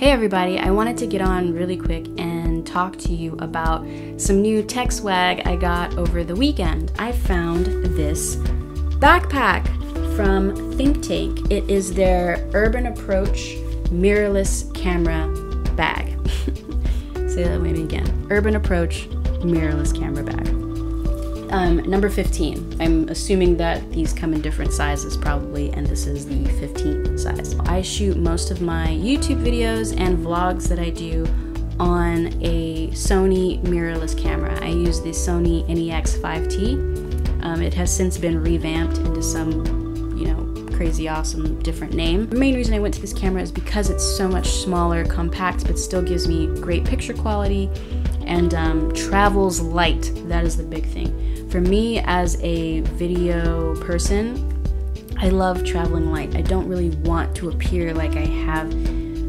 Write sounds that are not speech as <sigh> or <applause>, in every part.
Hey everybody, I wanted to get on really quick and talk to you about some new tech swag I got over the weekend. I found this backpack from Think Tank. It is their Urban Approach mirrorless camera bag. <laughs> Say that with me again. Urban Approach mirrorless camera bag. Um, number 15. I'm assuming that these come in different sizes probably, and this is the 15 size. I shoot most of my YouTube videos and vlogs that I do on a Sony mirrorless camera. I use the Sony NEX 5T. Um, it has since been revamped into some, you know, crazy awesome different name. The main reason I went to this camera is because it's so much smaller, compact, but still gives me great picture quality and um, travels light. That is the big thing. For me, as a video person, I love traveling light. I don't really want to appear like I have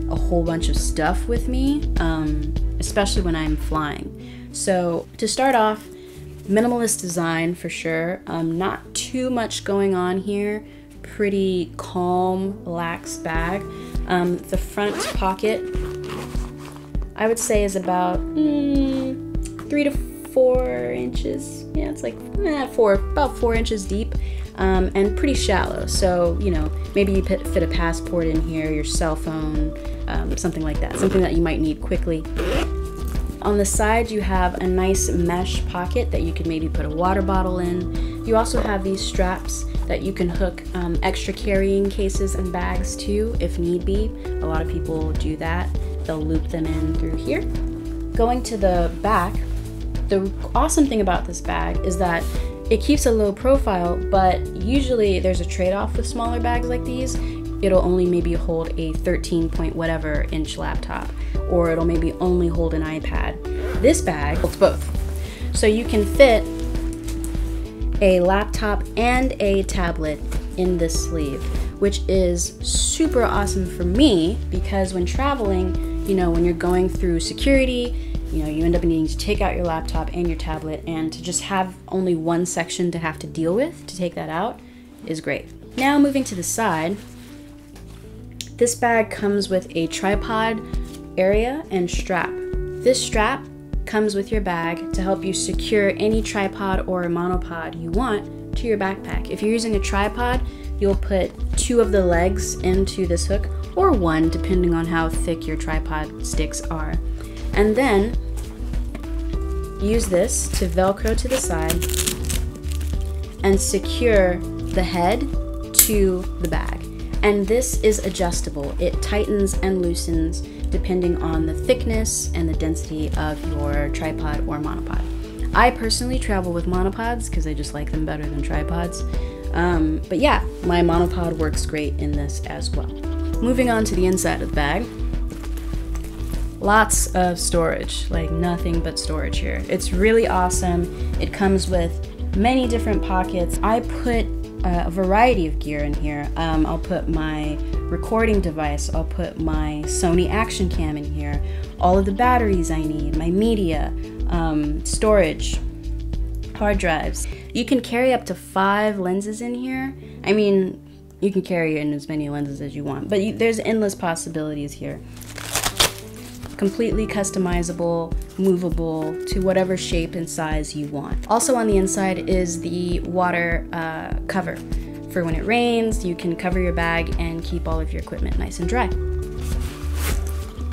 a whole bunch of stuff with me, um, especially when I'm flying. So, to start off, minimalist design for sure. Um, not too much going on here. Pretty calm, lax bag. Um, the front pocket I would say is about mm, three to four inches. Yeah, it's like eh, four, about four inches deep. Um, and pretty shallow. So, you know, maybe you fit a passport in here, your cell phone, um, something like that, something that you might need quickly. On the side, you have a nice mesh pocket that you can maybe put a water bottle in. You also have these straps that you can hook um, extra carrying cases and bags to if need be. A lot of people do that they'll loop them in through here. Going to the back, the awesome thing about this bag is that it keeps a low profile, but usually there's a trade-off with smaller bags like these. It'll only maybe hold a 13 point whatever inch laptop, or it'll maybe only hold an iPad. This bag holds both. So you can fit a laptop and a tablet in this sleeve, which is super awesome for me because when traveling, you know, when you're going through security, you know, you end up needing to take out your laptop and your tablet, and to just have only one section to have to deal with to take that out is great. Now, moving to the side, this bag comes with a tripod area and strap. This strap comes with your bag to help you secure any tripod or monopod you want to your backpack. If you're using a tripod, you'll put two of the legs into this hook or one depending on how thick your tripod sticks are. And then use this to velcro to the side and secure the head to the bag. And this is adjustable. It tightens and loosens depending on the thickness and the density of your tripod or monopod. I personally travel with monopods because I just like them better than tripods. Um, but yeah, my monopod works great in this as well. Moving on to the inside of the bag. Lots of storage, like nothing but storage here. It's really awesome. It comes with many different pockets. I put a variety of gear in here. Um, I'll put my recording device, I'll put my Sony Action Cam in here, all of the batteries I need, my media, um, storage, hard drives. You can carry up to five lenses in here. I mean, you can carry in as many lenses as you want, but you, there's endless possibilities here. Completely customizable, movable to whatever shape and size you want. Also on the inside is the water uh, cover. For when it rains, you can cover your bag and keep all of your equipment nice and dry.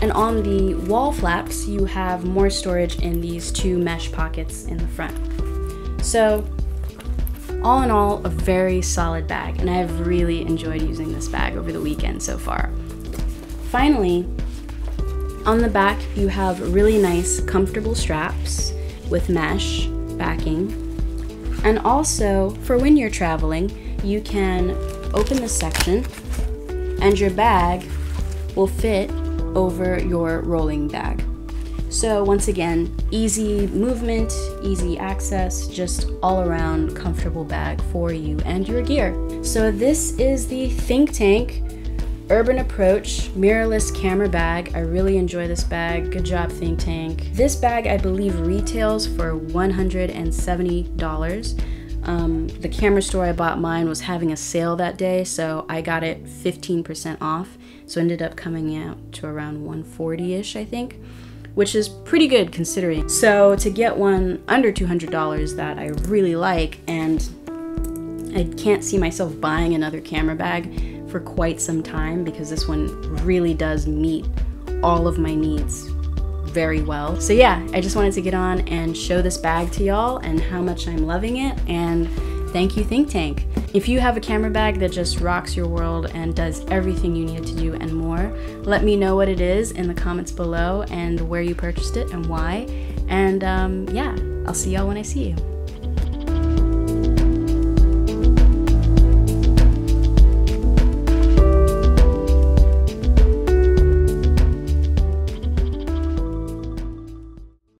And on the wall flaps, you have more storage in these two mesh pockets in the front. So all in all, a very solid bag, and I've really enjoyed using this bag over the weekend so far. Finally, on the back, you have really nice, comfortable straps with mesh backing. And also, for when you're traveling, you can open this section and your bag will fit over your rolling bag. So once again, easy movement, easy access, just all around comfortable bag for you and your gear. So this is the Think Tank Urban Approach mirrorless camera bag. I really enjoy this bag. Good job, Think Tank. This bag, I believe, retails for $170. Um, the camera store I bought mine was having a sale that day, so I got it 15% off So ended up coming out to around 140-ish, I think, which is pretty good considering. So to get one under $200 that I really like and I can't see myself buying another camera bag for quite some time because this one really does meet all of my needs very well. So yeah, I just wanted to get on and show this bag to y'all and how much I'm loving it and thank you Think Tank. If you have a camera bag that just rocks your world and does everything you need it to do and more, let me know what it is in the comments below and where you purchased it and why. And um, yeah, I'll see y'all when I see you.